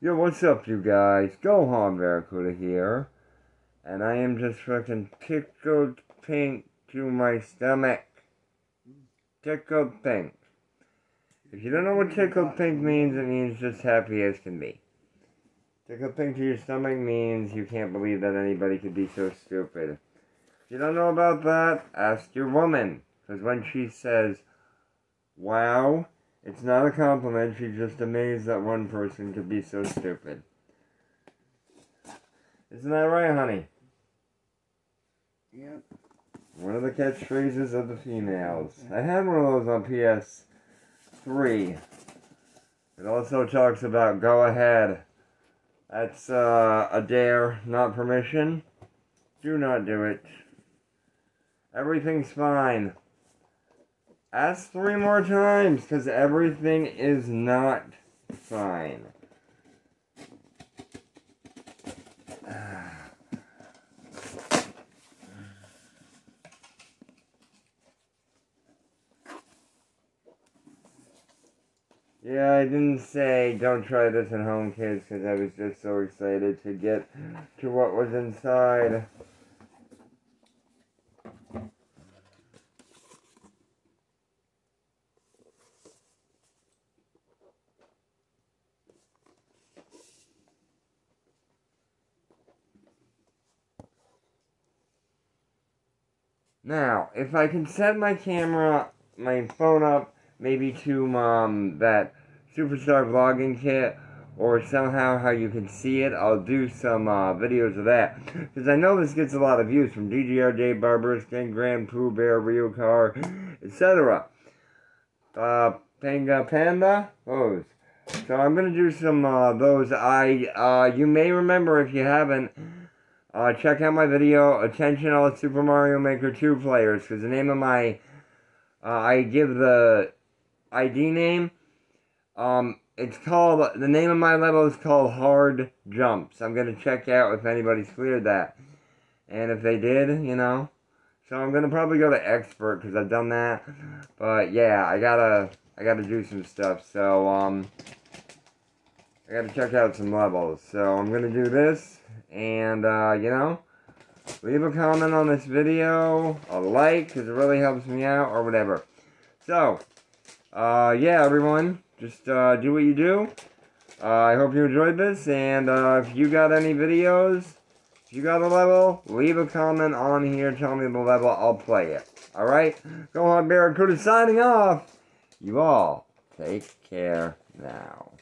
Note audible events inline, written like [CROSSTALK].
Yo, what's up, you guys? Gohan Barracuda here. And I am just fucking tickled pink to my stomach. Tickled pink. If you don't know what tickled pink means, it means just happy as can be. Tickled pink to your stomach means you can't believe that anybody could be so stupid. If you don't know about that, ask your woman. Because when she says, wow, it's not a compliment, she's just amazed that one person could be so stupid. Isn't that right, honey? Yep. One of the catchphrases of the females. I had one of those on PS3. It also talks about go ahead. That's uh, a dare, not permission. Do not do it. Everything's fine. Ask three more times, because everything is not fine. [SIGHS] Yeah, I didn't say don't try this at home, kids, because I was just so excited to get to what was inside. Now, if I can set my camera, my phone up, maybe to um, that Superstar vlogging kit, or somehow how you can see it, I'll do some uh, videos of that. Because I know this gets a lot of views from DGRJ, Barber, Stan Grand, Pooh Bear, Ryukahr, etc. Uh, Panga Panda, those. So I'm gonna do some uh, those. I uh, you may remember if you haven't. Uh, check out my video, Attention All Super Mario Maker 2 players, because the name of my, uh, I give the ID name, um, it's called, the name of my level is called Hard Jumps. I'm going to check out if anybody's cleared that. And if they did, you know, so I'm going to probably go to Expert, because I've done that. But, yeah, I gotta, I gotta do some stuff, so, um, I gotta check out some levels. So, I'm gonna do this and, uh, you know, leave a comment on this video, a like, because it really helps me out, or whatever. So, uh, yeah, everyone, just, uh, do what you do. Uh, I hope you enjoyed this, and, uh, if you got any videos, if you got a level, leave a comment on here, tell me the level, I'll play it. Alright? Gohan Barracuda signing off. You all, take care now.